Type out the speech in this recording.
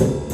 Thank